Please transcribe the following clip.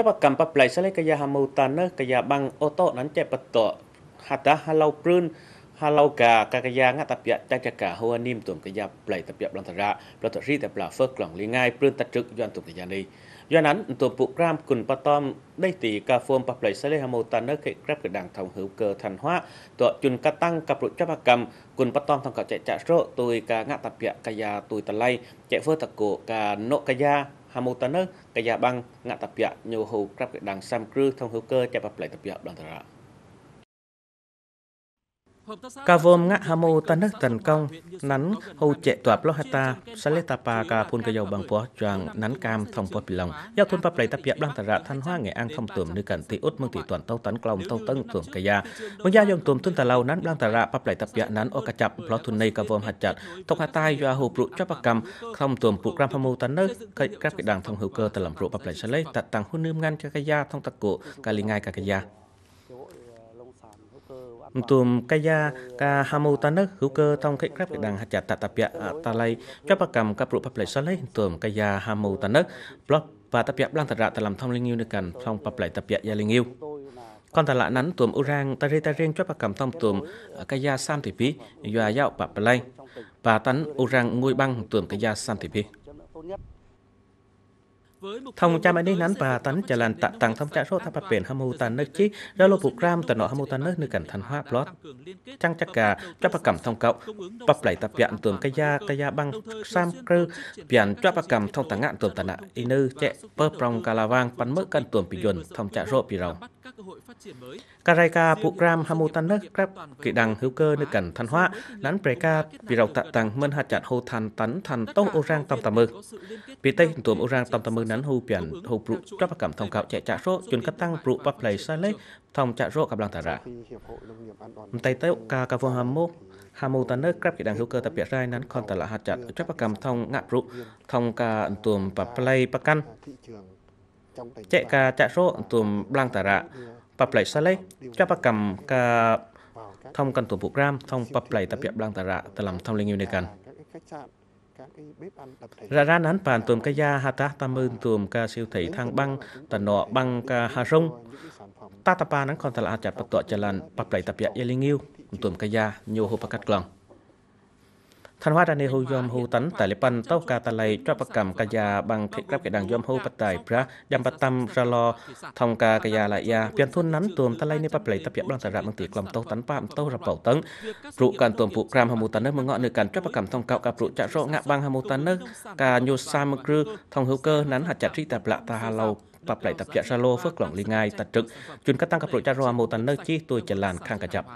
จ้ประกำปะปลายสลายกยาหามูตานเนกยาบังโอโตนั้นเจะปะตอหัตฮาเราปรื้นฮาเรากากากยางาตะเปียตะจะกะหัวนิ่มตุ่มกยาปลายตะเปียบลังตระปราตะรีแต่ปลาเฟิกกล่องลีง่ายปรื้นตะจึกย้อนตุ่มกยานี้ย้อนนั้นตัวมปุกรามกุนปะตอมได้ตีกาฟวมปะปลายสลายหามูตานเนกกรับกระดังทองหิวเกอทันฮวาตัวจุนกะตั้งกับรุจประกำกุนปะตอมทองกะจเจะโรตุยกางาตะเปียกยาตุยตะไลเจะเฟิตะโกกาโนกยา hamutana kaya bang ngạ tập dạ nhô hù krap cái đằng sam krư thông hữu cơ chạy bập lại tập dạ đoàn thờ rạ Kavom ngã hamo ta nước tấn công nắn hầu trẻ tòa plohata saleta pa phun cây dầu bằng po choang nắn cam thông po pilong giao thôn pa plei ta piap đang tara thanh hoa nghệ an thông tùm nơi cần thị út mương thị toàn tâu tấn công tâu tân tùm cây gia, mương gia yong tùm tun ta lau nắn đang tara pa plei ta piap nắn o ka chap plo thun nei kavom hạt chặt. Tộc hà tai yo hu pru bạc kam thông tùm pru gram hamo ta nước ka các cái đảng thông hữu cơ ta làm pru pa plei sale ta tăng hun nương ngăn ka ka ya thông ta cổ ka li ngai ka ka ya. Tùm kaya ka hamu tanak hữu cơ trong cái grab đằng hạt chặt tập ya ta lay cho bà cầm các bộ pháp sa lấy tùm kaya hamu tanak blog và tập ya đang thật ra ta làm thông linh yêu được cần trong pháp lại tập ya gia linh yêu còn ta lạ nắn tùm urang ta rê ta riêng cho bà cầm thông tùm kaya sam thị phí và giáo bà lay và tấn urang ngôi băng tùm kaya sam thị phí thông cha mẹ đi nắn bà tấn chả làn tạ tăng thông trả số tháp bền hâm mưu tàn nước chí ra lô phục ram tần nọ hâm mưu tàn nước nơi cảnh thành hoa plot trăng chắc cả cho bà cầm thông cậu bắp lại tập biện tường cây da cây da băng sam krư biện cho bà cầm thông tàng ngạn tường tàn nạ inu chạy bơ prong cà la vang bắn mỡ cân tường bị dồn thông trả số bị rồng Karaika Pukram Hamutanak Krab kỹ đằng hữu cơ nơi cảnh thanh hóa nắn preka bị rau tạ tăng mân hạt chặt hô thành tấn thành tông ô rang tâm tầm mơ bị tây tuồng ô rang tâm tầm mơ nắn hô biển hô brụ cho bà cảm thông cạo chạy trả số chuẩn cắt tăng brụ bắp lấy sai lấy thông trả số gặp lăng thả ra tây tây ca ca vô hàm mô Hamu ta nước krab kỹ đằng hữu cơ tập biệt rai nắn còn tả là hạt chặt cho bà cảm thông ngạ brụ thông ca tuồng bắp play bắp căn. Chạy ca trả số tuồng blang tả ra bắp lại sa lê cho bà cầm cả thông cần tổ phụ ram thông bắp lại tập yap lang tà rạ tà làm thông linh yêu này cần ra ra nán bàn tùm ca gia hà ta ta mơn tùm ca siêu thị thang băng tà nọ băng ca hà rông. Ta ta pa nán còn tà là chặt bắp tọa chà lan bắp lại tập yê linh yêu tùm ca gia nhô hô bạc cắt lòng Thanh hóa đàn hu yom hu tấn tại Lipan tàu ca tại lay cho bạc cầm ca gia bằng thiết grab cái đàn yom hu bắt tài pra dam bát tâm ra lo thông ca ca gia lại ya biển thôn nắn tuồng tại lay ni bắp lấy tập yap bằng tài ra bằng tiệc lòng tàu tấn pam tàu rập bảo tấn. Rụ can tuồng phụ cầm hamu tấn nước ngọn nơi can cho bạc cầm thông cạo cặp rụ chạ rộ ngạ băng hamu tấn nước ca nhu sam cư thông hữu cơ nắn hạt chặt ri tập lạ ta hà lâu bắp lại tập chạ ra lô phước lòng li ngai tật trực. Chuyên cắt tăng cặp rụ chạ rộ hamu tấn nơi chi, tôi chả làn khang cả chập.